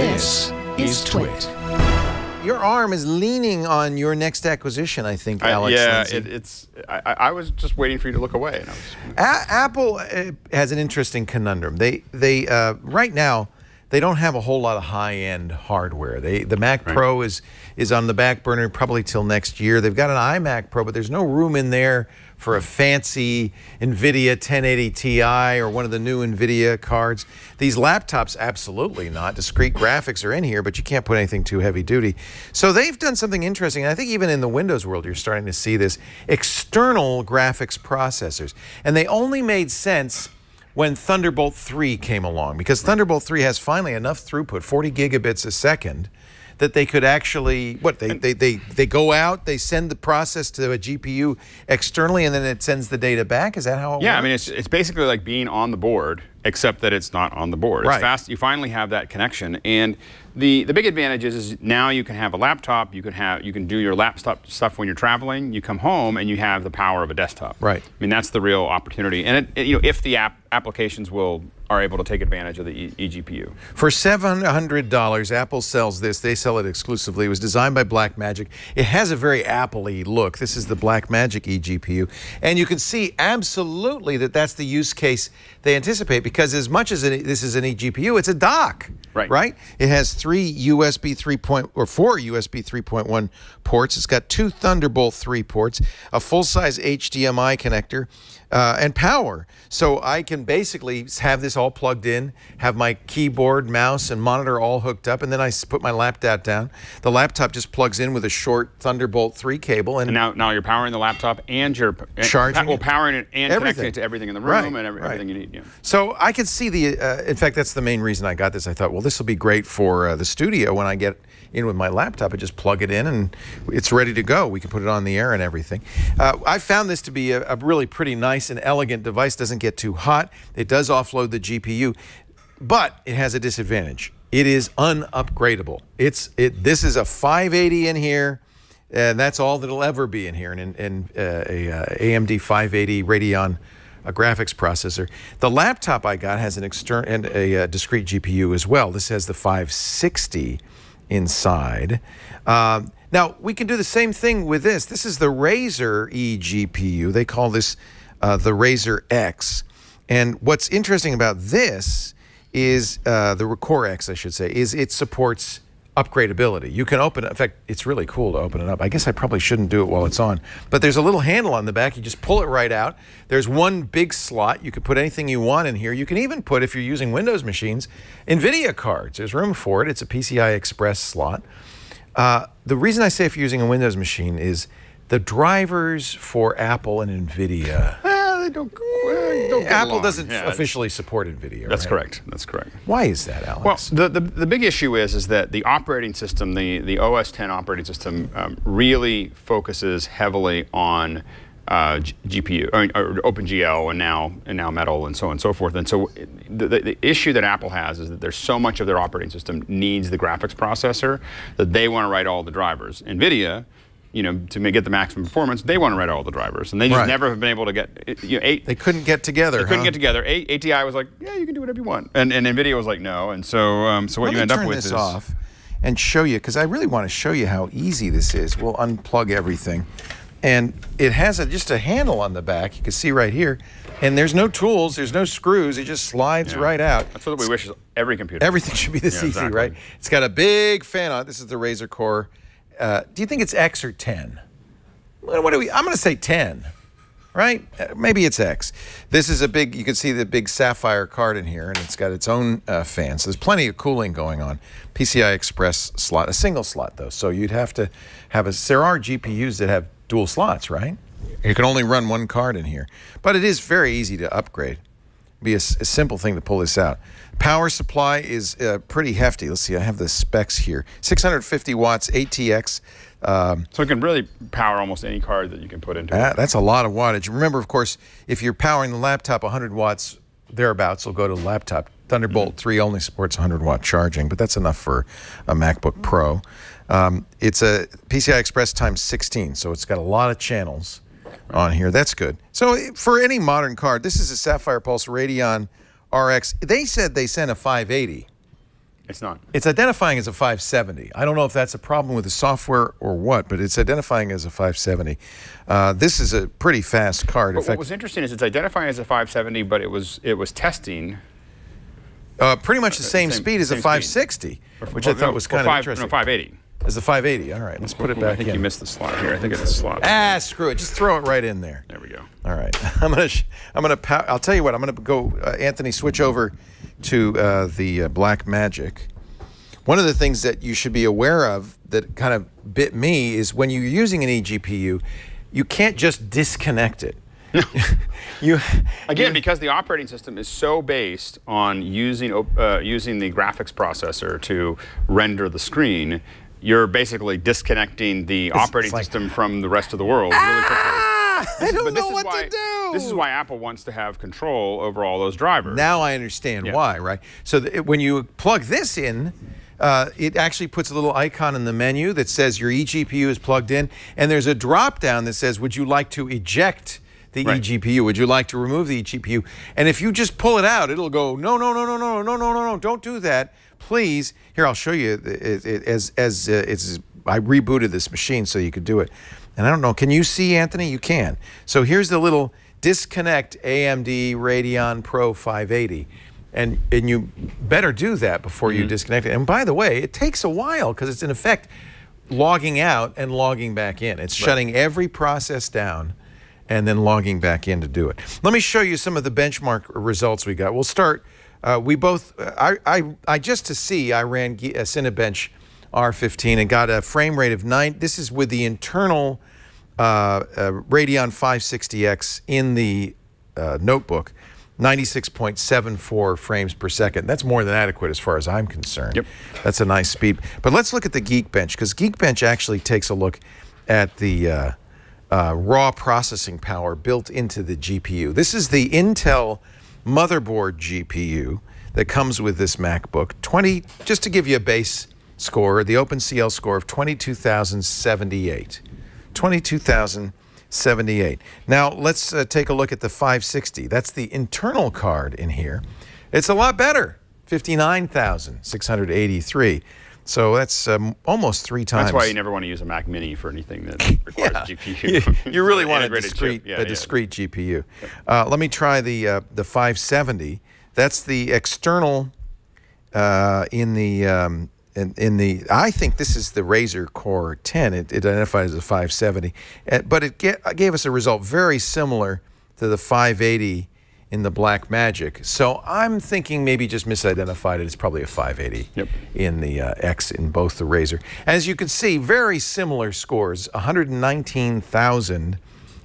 This is TWiT. Your arm is leaning on your next acquisition, I think, I- Alex. yeah, it, it's. I, I I was just waiting for you to look away. And I was, A- Apple uh, has an interesting conundrum. They they uh, right now they don't have a whole lot of high end hardware. They the Mac Right. Pro is is on the back burner probably till next year. They've got an iMac Pro, but there's no room in there for a fancy NVIDIA 1080 Ti or one of the new NVIDIA cards. These laptops, absolutely not. Discrete graphics are in here, but you can't put anything too heavy duty. So they've done something interesting. I think even in the Windows world, you're starting to see this external graphics processors. And they only made sense when Thunderbolt 3 came along because Thunderbolt 3 has finally enough throughput, 40 gigabits a second, that they could actually what they, they, they, they go out, they send the process to a GPU externally, and then it sends the data back. Is that how it works? yeah, I mean, it's it's basically like being on the board, except that it's not on the board. Right. It's fast. You finally have that connection, and the the big advantage is, is now you can have a laptop. You can have you can do your laptop stuff when you're traveling. You come home and you have the power of a desktop. Right. I mean, that's the real opportunity, and it, it- you know if the app applications will are able to take advantage of the e, eGPU. For $700, Apple sells this. They sell it exclusively. It was designed by Blackmagic. It has a very Apple-y look. This is the Blackmagic eGPU. And you can see absolutely that that's the use case they anticipate because as much as it, this is an eGPU, it's a dock. Right. Right? It has three USB 3. Point, or four USB 3.1 ports. It's got two Thunderbolt 3 ports, a full-size HDMI connector, uh, and power. So I can basically have this all plugged in, have my keyboard, mouse, and monitor all hooked up, and then I put my laptop down. The laptop just plugs in with a short Thunderbolt 3 cable, and, And now, now you're powering the laptop and you're Charging well, powering it and Everything. connecting it to everything in the room Right, and every, right. everything you need. Yeah. So I could see the. Uh, in fact, that's the main reason I got this. I thought, well, this will be great for uh, the studio when I get in with my laptop. I just plug it in and it's ready to go. We can put it on the air and everything. Uh, I found this to be a, a really pretty nice and elegant device. Doesn't get too hot. It does offload the GPU, but it has a disadvantage. It is unupgradable. It's it. This is a 580 in here. And that's all that'll ever be in here, in, in uh, a uh, AMD 580 Radeon a graphics processor. The laptop I got has an external and a, uh discrete GPU as well. This has the 560 inside. Um, now we can do the same thing with this. This is the Razer eGPU. They call this uh, the Razer X. And what's interesting about this is uh, the Core X, I should say, is it supports upgradability. You can open it. In fact, it's really cool to open it up. I guess I probably shouldn't do it while it's on. But there's a little handle on the back. You just pull it right out. There's one big slot. You can put anything you want in here. You can even put, if you're using Windows machines, NVIDIA cards. There's room for it. It's a PCI Express slot. Uh, the reason I say if you're using a Windows machine is the drivers for Apple and NVIDIA. Well, they don't. well, don't Apple along. doesn't Yeah, officially support NVIDIA. That's right? correct. That's correct. Why is that, Well, Alex? the, the, the big issue is is that the operating system, the, the OS 10 operating system, um, really focuses heavily on uh, GPU or, or OpenGL and now and now Metal and so on and so forth. And so the, the, the issue that Apple has is that there's so much of their operating system needs the graphics processor that they want to write all the drivers. NVIDIA. You know, to get the maximum performance, they want to write all the drivers, and they just Right. never have been able to get. You know, eight, they couldn't get together. they couldn't get together. A- ATI was like, yeah, you can do whatever you want, and, and Nvidia was like, no. And so, um, so what Let you end up with this is off and show you because I really want to show you how easy this is. We'll unplug everything, and it has a, just a handle on the back. You can see right here, and there's no tools, there's no screws. It just slides Yeah. right out. That's what we wish every computer. Everything should be this Yeah, easy, exactly. right? It's got a big fan on it. This is the Razer Core. Uh, do you think it's X or 10? What, do we? I'm going to say 10, right? Uh, maybe it's X. This is a big. You can see the big sapphire card in here, and it's got its own uh, fan. So there's plenty of cooling going on. PCI Express slot, a single slot though. So you'd have to have a. There are GPUs that have dual slots, right? You can only run one card in here, but it is very easy to upgrade be a simple thing to pull this out. Power supply is uh, pretty hefty. Let's see, I have the specs here 650 watts ATX. Um, So it can really power almost any card that you can put into ah, it. that's a lot of wattage. Remember, of course, if you're powering the laptop, 100 watts thereabouts will go to the laptop. Thunderbolt 3 only supports 100 watt charging, but that's enough for a MacBook Pro. Um, it's a PCI Express times 16, so it's got a lot of channels on here. That's good. So eh, for any modern card, this is a Sapphire Pulse Radeon RX. They said they sent a 580. It's not. It's identifying as a 570. I don't know if that's a problem with the software or what, but it's identifying as a 570. Uh, this is a pretty fast card. But what was interesting is it's identifying as a 570, but it was it was testing. uh, pretty much the same, same- speed as a same speed. 560, which I thought no, was kind of five, interesting. No, 580. As the 580. All right, let's put it back. I think in. you missed the slot here. I think it's the slot. Ah, screw it. Just throw it right in there. There we go. All right, I'm gonna, sh- I'm gonna. Pow- I'll tell you what. I'm gonna go. Uh, Anthony, switch over to uh, the uh, Blackmagic. One of the things that you should be aware of that kind of bit me is when you're using an eGPU, you can't just disconnect it. you Again, because the operating system is so based on using uh, using the graphics processor to render the screen, you're basically disconnecting the operating like- system from the rest of the world really quickly. I don't know what why, to do. This is why Apple wants to have control over all those drivers. Now I understand Yeah. why, right? So when you plug this in, uh, it actually puts a little icon in the menu that says your eGPU is plugged in, and there's a drop down that says, "Would you like to eject the Right. eGPU? Would you like to remove the eGPU?" And if you just pull it out, it'll go, "No, no, no, no, no, no, no, no, no! Don't do that, please." Here, I'll show you as as uh, it's. I rebooted this machine so you could do it, and I don't know. Can you see, Anthony? You can. So here's the little disconnect AMD Radeon Pro 580 and and you better do that before you disconnect it. And by the way, it takes a while because it's in effect logging out and logging back in. It's shutting every process down and then logging back in to do it. Let me show you some of the benchmark results we got. We'll start. Uh, we both. I, I I just to see. I ran a uh, Cinebench R15 and got a frame rate of nine. This is with the internal uh, uh, Radeon 560X in the uh, notebook. 96.74 frames per second. That's more than adequate as far as I'm concerned. Yep. That's a nice speed. But let's look at the Geekbench because Geekbench actually takes a look at the uh, uh, raw processing power built into the GPU. This is the Intel motherboard GPU that comes with this MacBook. 20, just to give you a base score, the OpenCL score of 22,078. 22,078. Now let's uh, take a look at the 560. That's the internal card in here. It's a lot better. 59,683. So that's um, almost three times. That's why you never want to use a Mac Mini for anything that requires Yeah. GPU. you, you really want a discrete, Yeah, a yeah. discrete GPU. Uh, let me try the uh, the 570. That's the external uh, in the um, in, in the. I think this is the Razer Core 10. It, it identified as a 570, Uh, but it get, gave us a result very similar to the 580 in the Blackmagic. So I'm thinking maybe just misidentified it. It's probably a 580 Yep. in the uh, X in both the Razer. As you can see, very similar scores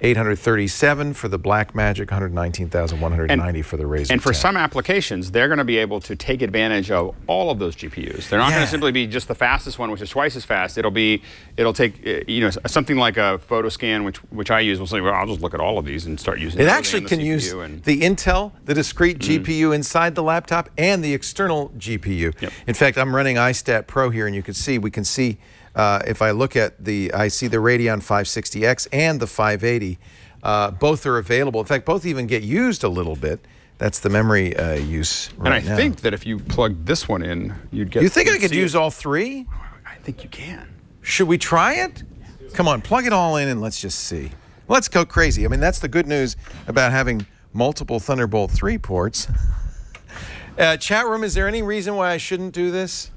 119,837 for the Blackmagic, 119,190 for the Razer. And for 10. some applications, they're going to be able to take advantage of all of those GPUs. They're not going to simply be just the fastest one, which is twice as fast. It'll be, it'll take, uh, you know, something like a photo scan, which which I use. Will say, well, I'll just look at all of these and start using. It actually can CPU use and- the Intel, the discrete GPU inside the laptop, and the external GPU. Yep. In fact, I'm running iStat Pro here, and you can see we can see uh, if I look at the I see the Radeon 560X and the 580. Uh, both are available. In fact, both even get used a little bit. That's the memory uh, use right and I now. think that if you plug this one in, you'd get. you think I could use it. all three? I think you can. Should we try it? Come on, plug it all in and let's just see. Let's go crazy. I mean, that's the good news about having multiple Thunderbolt 3 ports. Uh, chat room, is there any reason why I shouldn't do this?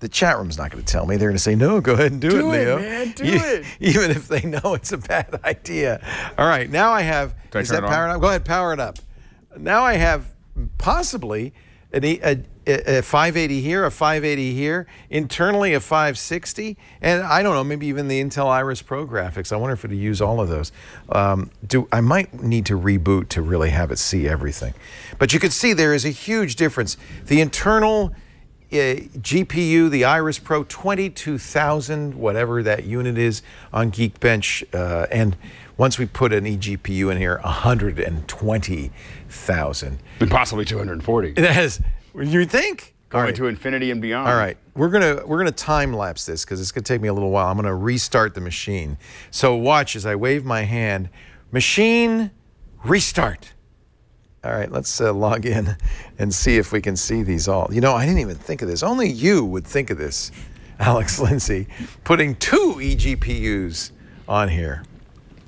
The chat room's not going to tell me. They're going to say, no, go ahead and do, Do it, it, Leo. man, do You- it. Even if they know it's a bad idea. All right, now I have. Do I is turn that it on? powered up? Go ahead, power it up. Now I have possibly an, a, a, a 580 here, a 580 here, internally a 560, and I don't know, maybe even the Intel Iris Pro graphics. I wonder if it'll use all of those. Um, do I might need to reboot to really have it see everything, but you can see there is a huge difference. The internal GPU, the Iris Pro 22,000, whatever that unit is on Geekbench, uh, and once we put an eGPU in here, 120,000. And possibly 240. That is, you think? Going right. to infinity and beyond. All right, we're gonna we're gonna time lapse this because it's gonna take me a little while. I'm gonna restart the machine. So watch as I wave my hand. Machine, restart. All right, let's uh, log in and see if we can see these all. You know, I didn't even think of this. Only you would think of this, Alex Lindsay, putting two eGPUs on here.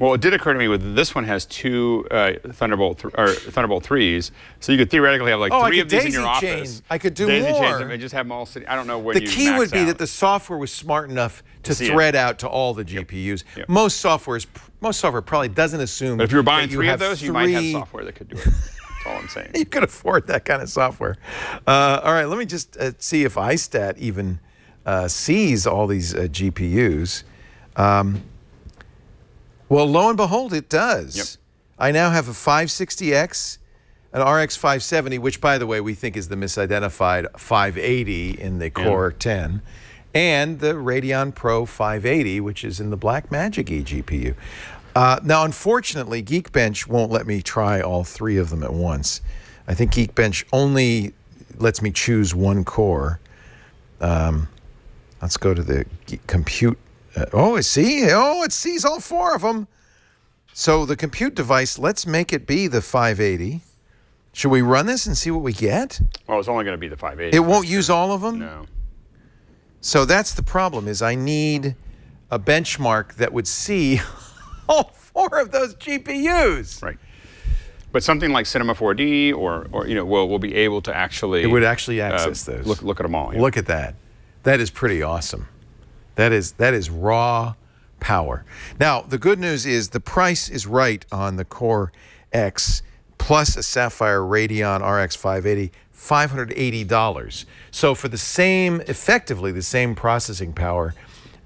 Well, it did occur to me with this one has two uh, Thunderbolt th- or Thunderbolt threes, so you could theoretically have like Oh, three of these in your chain. office. I could do daisy chain more. them and just have them all sitting. I don't know where The key would be out. that the software was smart enough to it. thread out to all the GPUs. Yep. Most software is, most software probably doesn't assume. But if you were buying you three of those, you might have software that could do it. All I'm saying. you could afford that kind of software. Uh, all right, let me just uh, see if iStat even uh, sees all these uh, GPUs. Um, well, lo and behold, it does. Yep. I now have a 560X, an RX 570, which, by the way, we think is the misidentified 580 in the Core 10, and the Radeon Pro 580, which is in the Blackmagic eGPU. Uh, now, unfortunately, Geekbench won't let me try all three of them at once. I think Geekbench only lets me choose one core. Um, let's go to the compute. Uh, oh, it see, oh, it sees all four of them. So the compute device, let's make it be the 580. Should we run this and see what we get? Well, it's only going to be the 580. It won't use all of them. No. So that's the problem. Is I need a benchmark that would see all four of those GPUs. Right. But something like Cinema 4D or, or you know, we'll, we'll be able to actually. It would actually uh, access those. Look look at them all. yeah. Look at that. That is pretty awesome. That is that is raw power. Now, the good news is the price is right on the Core X plus a Sapphire Radeon RX 580, $580. So for the same effectively the same processing power,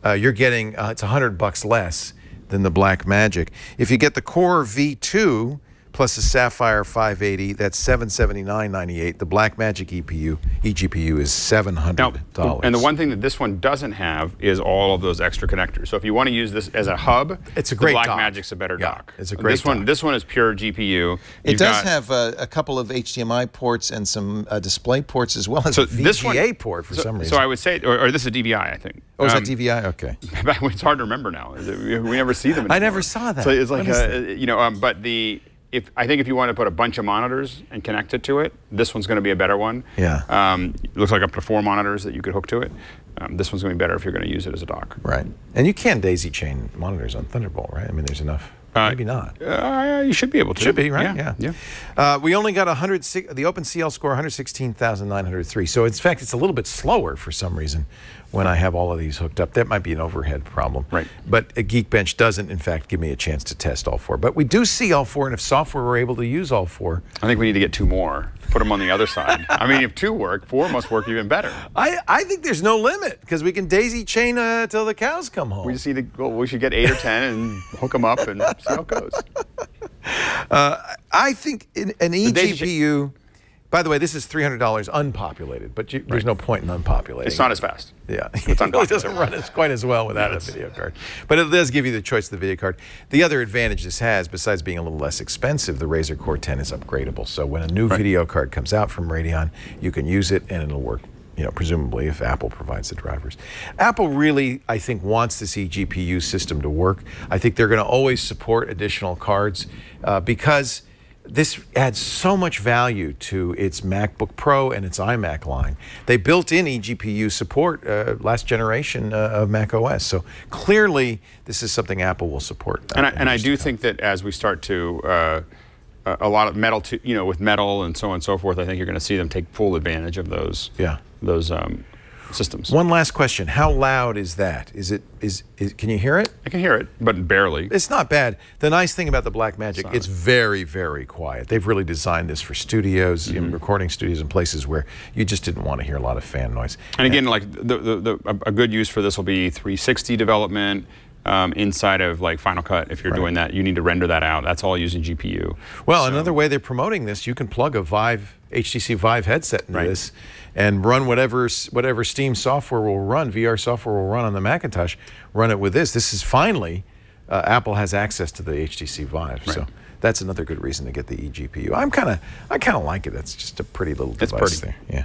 uh, you're getting uh, it's 100 bucks less than the Blackmagic. If you get the Core V2 plus a Sapphire 580, that's 779.98. The Blackmagic EPU eGPU is $700. Now, and the one thing that this one doesn't have is all of those extra connectors. So if you want to use this as a hub, It's a great the Black dock. Magic's a better Yeah, dock. it's a great This one, this one is pure GPU. It You've does got- have uh, a couple of HDMI ports and some uh, display ports as well as So a this one- VGA port for so, some reason. So I would say, or, or this is a DVI, I think. oh, is Um, that DVI? Okay. it's hard to remember now. We we never see them. I never saw that. So it's like What is uh, that? you know, um, but the if I think if you want to put a bunch of monitors and connect it to it, this one's going to be a better one. Yeah. Um, it looks like up to four monitors that you could hook to it. Um, this one's going to be better if you're going to use it as a dock. Right. And you can daisy chain monitors on Thunderbolt, right? I mean, there's enough. Uh, Maybe not. Uh, you should be able to. Should be, right? Yeah. Yeah. Uh, we only got 100, the OpenCL score 116,903. So, in fact, it's a little bit slower for some reason when I have all of these hooked up. That might be an overhead problem. Right. But a Geekbench doesn't, in fact, give me a chance to test all four. But we do see all four, and if software were able to use all four, I think we need to get two more. Put them on the other side. I mean, if two work, four must work even better. I, I think there's no limit because we can daisy chain uh, till the cows come home. We just need to. Well, we should get eight or ten and hook them up and see how it goes. I think in, an eGPU. By the way, this is three hundred dollars unpopulated, but you, there's no point in unpopulating. It's not as fast. Yeah, It's it really doesn't run as quite as well without a video card. But it does give you the choice of the video card. The other advantage this has, besides being a little less expensive, the Razer Core 10 is upgradable. So when a new video card comes out from Radeon, you can use it and it'll work. You know, presumably if Apple provides the drivers. Apple really, I think, wants this eGPU system to work. I think they're going to always support additional cards uh, because this adds so much value to its MacBook Pro and its iMac line. They built in eGPU support uh, last generation uh, of Mac OS. So clearly, this is something Apple will support. uh, And I, and I do think that as we start to, uh, a a lot of metal, to, you know, with metal and so on and so forth, I think you're going to see them take full advantage of those. Yeah. Those um, systems. One last question: How loud is that? Is it is, is can you hear it? I can hear it, but barely. It's not bad. The nice thing about the Blackmagic, it's very, very quiet. They've really designed this for studios, Mm-hmm. recording studios, and places where you just didn't want to hear a lot of fan noise. And again, like the, the, the, a- a good use for this will be 360 development um, inside of like Final Cut. If you're doing that, you need to render that out. That's all using GPU. Well, another way they're promoting this, you can plug a Vive HTC Vive headset into Right. this and run whatever whatever Steam software will run, VR software will run on the Macintosh. Run it with this. This is finally uh, Apple has access to the HTC Vive, so that's another good reason to get the eGPU. I'm kind of I kind of like it. It's just a pretty little device It's pretty. there. Yeah.